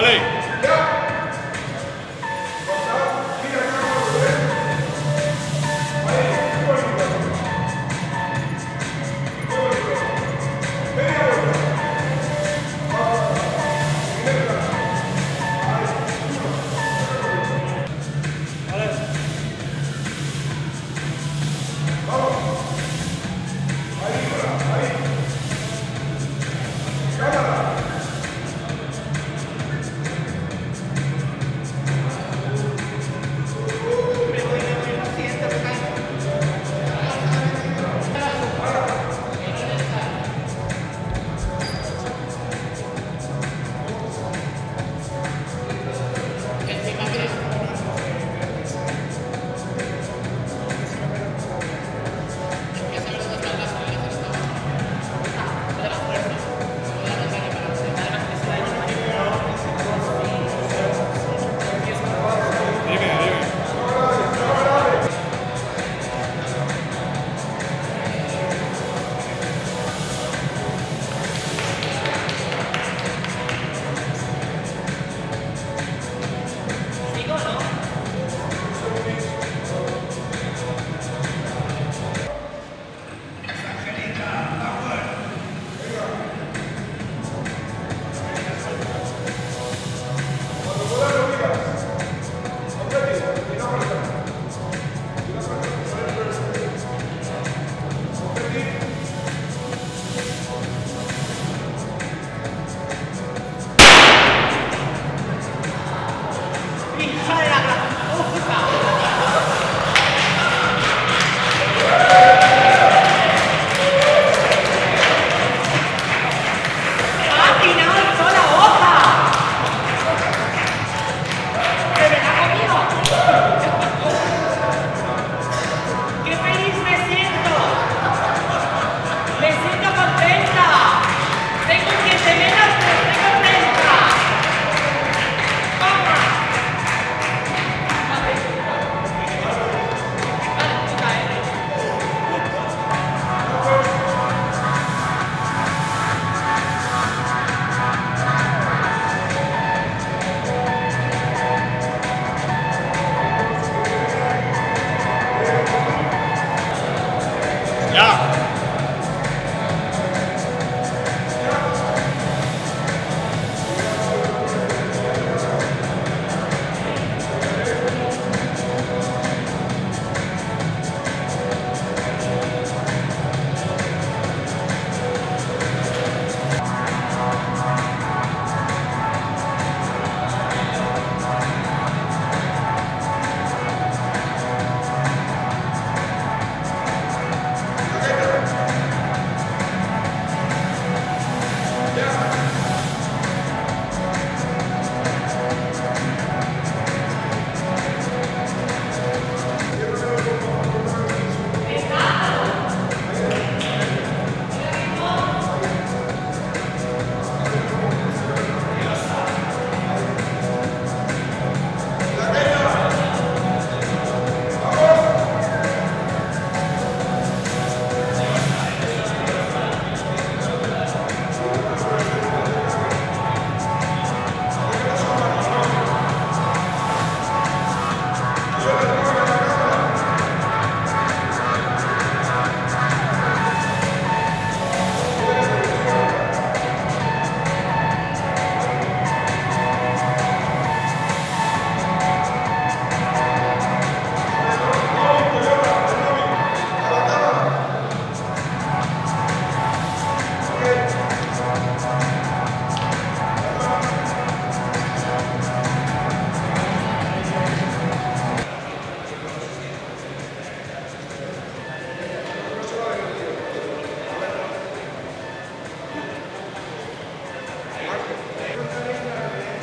Allez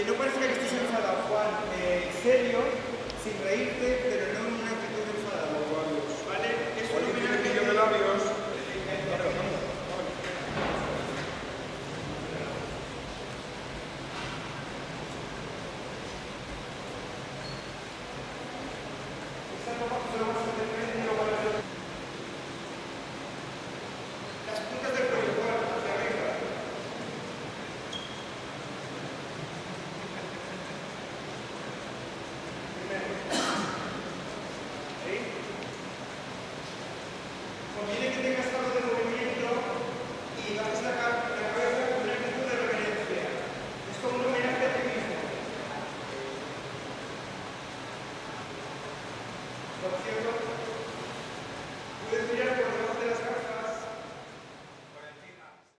Que no parezca que estés enfadado, Juan. Eh, serio, sin reírte, pero no